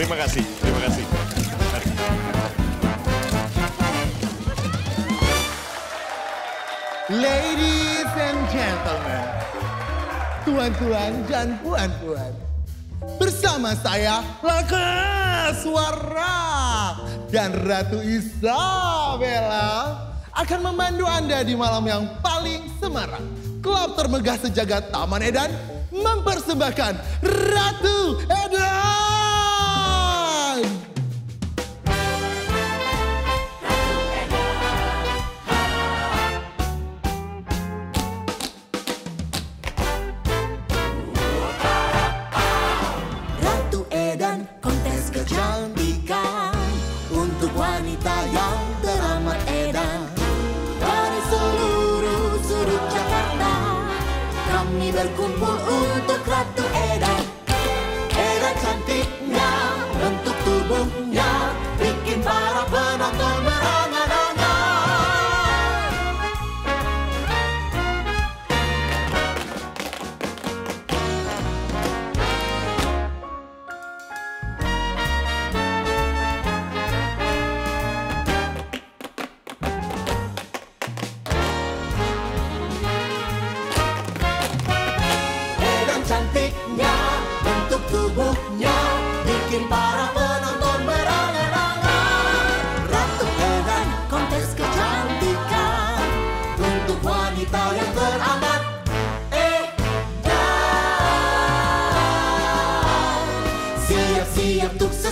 Terima kasih, terima kasih. Ladies and gentlemen, tuan-tuan dan puan-puan, bersama saya Laka Suara dan Ratu Isabella akan memandu Anda di malam yang paling semarak. Klub termegah sejagat Taman Edan mempersembahkan Ratu Edan.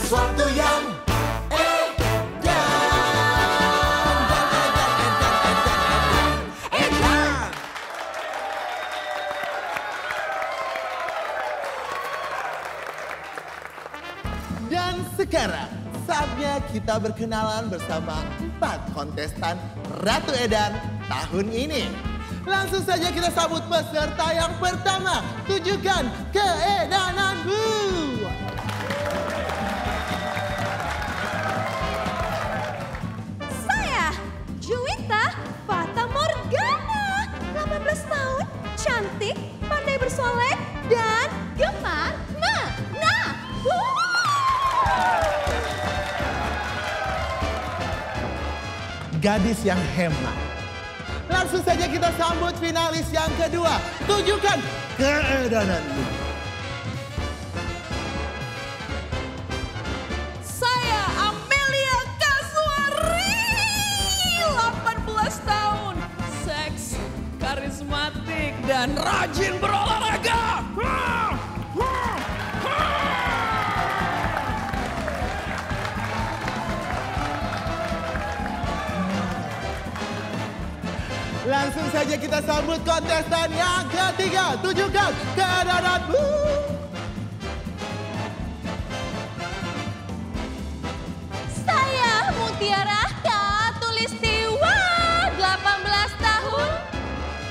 Sesuatu yang. Dan sekarang saatnya kita berkenalan bersama empat kontestan Ratu Edan tahun ini. Langsung saja kita sambut peserta yang pertama. Tunjukkan keedananmu. Bersolek, dan gemar menang. Gadis yang hemat. Langsung saja kita sambut finalis yang kedua. Tunjukkan keedananmu. Saya Amelia Kasuari, 18 tahun, seks, karismatik, dan rajin berolahraga. Langsung saja kita sambut kontestan yang ketiga. Tunjukkan keedananmu. Saya Mutiara Katulistiwa, 18 tahun,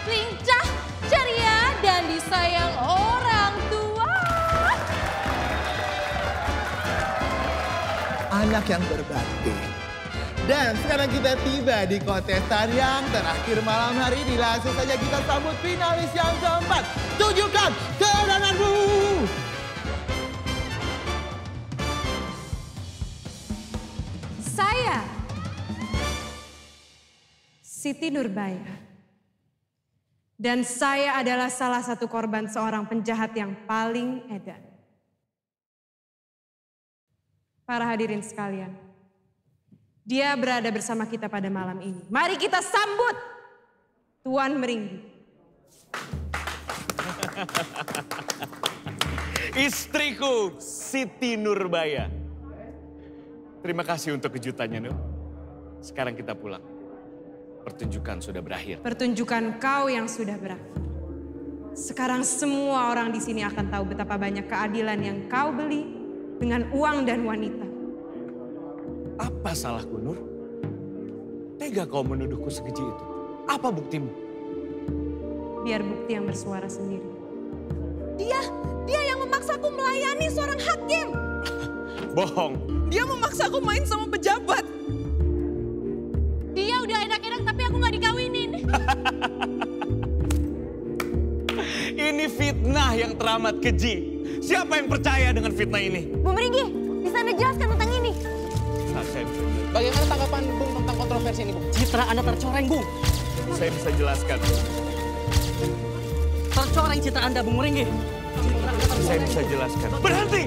lincah, ceria, dan disayang orang tua. anak yang berbakti. Dan sekarang kita tiba di kontestan yang terakhir malam hari ini. Langsung saja kita sambut finalis yang keempat. Tunjukkan keedananmu. Saya Siti Nurbaya. Dan saya adalah salah satu korban seorang penjahat yang paling edan. Para hadirin sekalian, dia berada bersama kita pada malam ini. Mari kita sambut Tuan Meringgi. Istriku Siti Nurbaya. Terima kasih untuk kejutannya Nur. Sekarang kita pulang. Pertunjukan sudah berakhir. Pertunjukan kau yang sudah berakhir. Sekarang semua orang di sini akan tahu betapa banyak keadilan yang kau beli dengan uang dan wanita. Apa salahku Nur? Tega kau menuduhku sekeji itu. Apa buktimu? Biar bukti yang bersuara sendiri. Dia, dia yang memaksaku melayani seorang hakim. Bohong. Dia memaksaku main sama pejabat. Dia udah enak-enak tapi aku nggak dikawinin. fitnah yang teramat keji. Siapa yang percaya dengan fitnah ini? Bung Ringgi, Bagaimana tanggapan Bung tentang kontroversi ini, Bung? Citra Anda tercoreng, Bung. Saya bisa jelaskan. Tercoreng citra Anda, Bung Ringgi. Citra Anda tercoreng. Saya bisa jelaskan. Berhenti!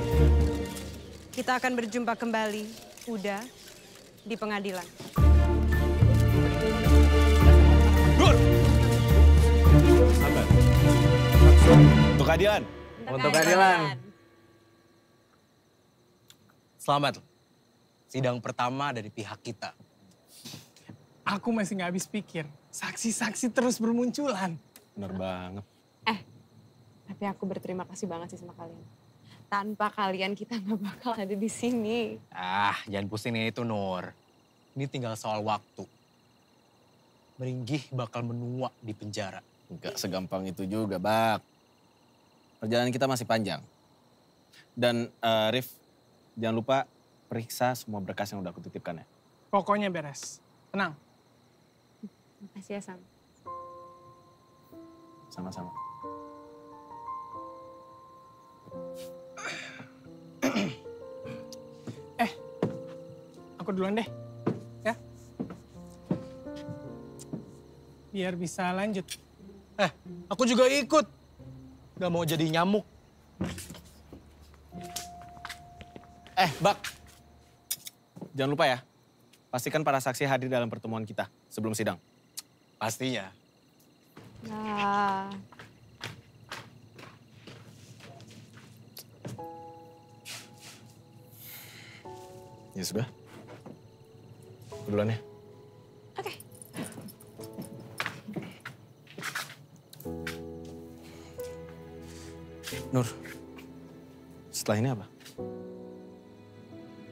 Kita akan berjumpa kembali, Uda, di pengadilan. Nur! Sabar. Untuk keadilan. Untuk keadilan. Selamat. Sidang pertama dari pihak kita. Aku masih nggak habis pikir. Saksi-saksi terus bermunculan. Bener banget. Eh, tapi aku berterima kasih banget sih sama kalian. Tanpa kalian kita nggak bakal ada di sini. Ah, jangan pusingin itu, Nur. Ini tinggal soal waktu. Meringgi bakal menua di penjara. Enggak segampang itu juga, Bak. Perjalanan kita masih panjang. Dan eh, Rif, jangan lupa periksa semua berkas yang udah aku titipkan ya. Pokoknya beres. Tenang. Makasih ya, Sam. Sama-sama. Aku duluan deh. Ya. Biar bisa lanjut. Eh, aku juga ikut. Gak mau jadi nyamuk. Eh, Bak. Jangan lupa ya, pastikan para saksi hadir dalam pertemuan kita sebelum sidang. Pastinya. Nah, Ya sudah. Duluan ya. oke. Nur, setelah ini apa?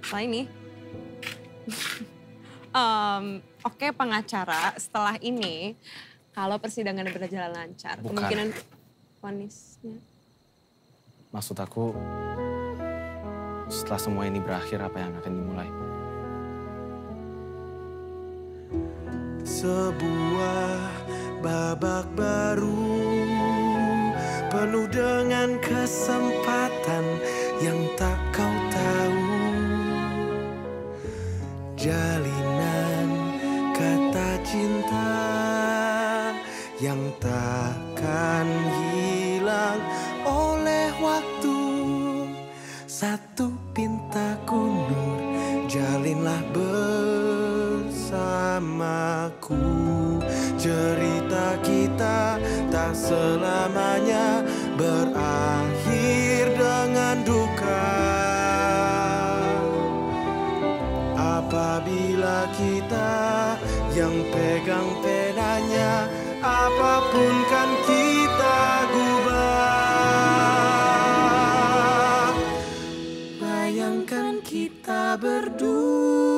Setelah ini, Em, oke pengacara, setelah ini kalau persidangan berjalan lancar, Bukan. kemungkinan vonisnya Maksud aku, setelah semua ini berakhir, apa yang akan dimulai? Sebuah babak baru Penuh dengan kesempatan selamanya berakhir dengan duka. Apabila kita yang pegang penanya Apa pun kan kita gubah. Bayangkan kita berdua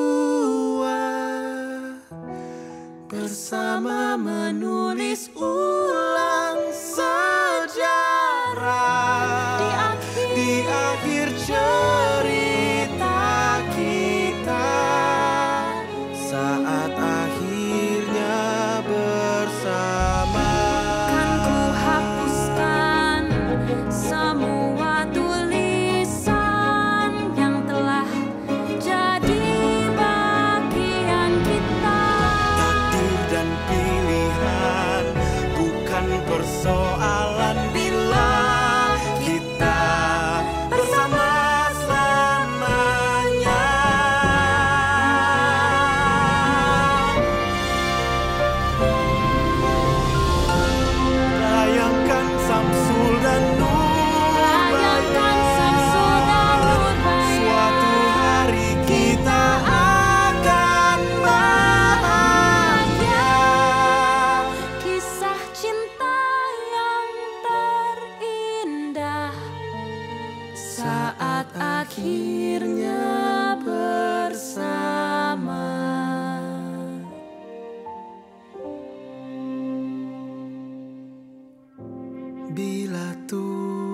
Bersama menulis akhir cerita Bila Tuhan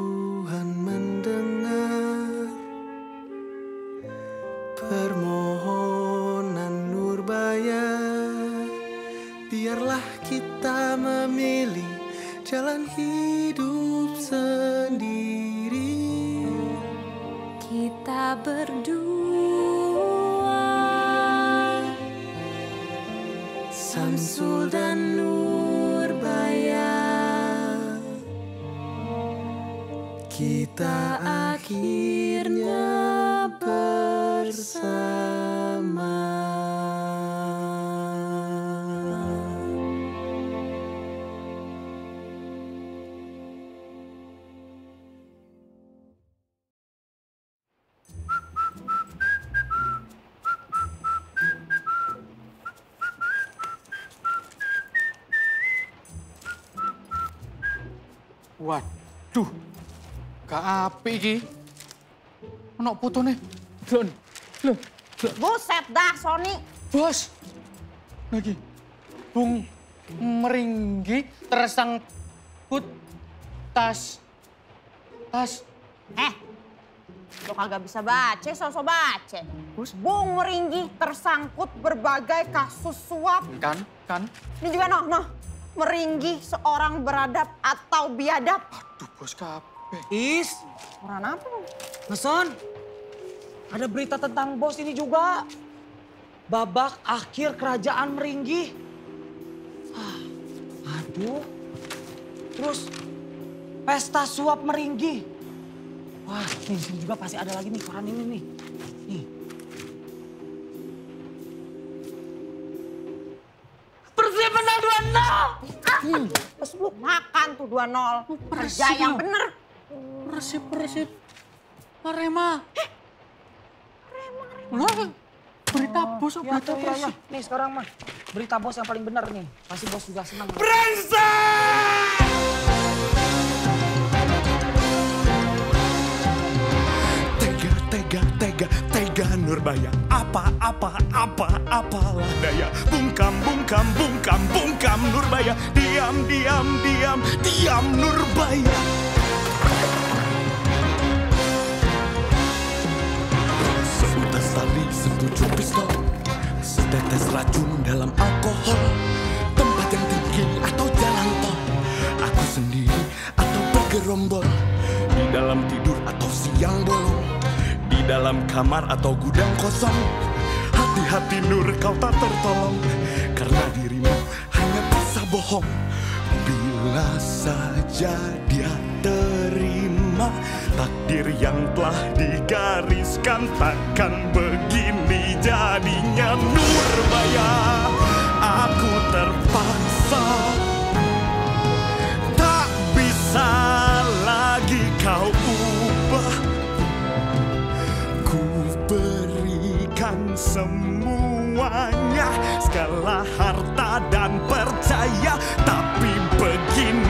Kita akhirnya bersama gak api iki. Ono putune. Lon, lon, Buset dah, Sony. bos. Lagi, bung meringgi tersangkut tas, tas. Eh, lo kagak bisa baca, sosok baca. Bung Meringgi tersangkut berbagai kasus suap. Kan, kan. Ini juga noh, noh. Meringgi seorang beradab atau biadab. Aduh, bos kabeh. Is, Orang apa lu? Meson. Ada berita tentang bos ini juga. Babak akhir kerajaan Meringgi. Ah, aduh. Terus pesta suap Meringgi. Wah, nih sini juga pasti ada lagi nih koran ini nih. Nih. Persib menang 2-0. Terus lu makan tuh 2-0. Kerja yang bener. Persib, Persib. Arema. Arema, Berita bos, Ya, berita ya, bos. ya. Nih sekarang mah berita bos yang paling benar nih. Pasti bos juga senang. Tega, tega, tega, tega Nurbaya. Apa, apa, apa, apalah daya. Bungkam, bungkam, bungkam, bungkam Nurbaya. Diam, diam, diam, diam Nurbaya. Tali, setujuh pistol. Setetes racun dalam alkohol. Tempat yang tinggi atau jalan tol. Aku sendiri atau bergerombol. Di dalam tidur atau siang bolong. Di dalam kamar atau gudang kosong. Hati-hati Nur kau tak tertolong. Karena dirimu hanya bisa bohong. Bila saja dia terima takdir yang telah digariskan takkan begini jadinya nurbaya. Aku terpaksa tak bisa lagi kau ubah. Ku berikan semuanya segala harta dan percaya. Tapi begini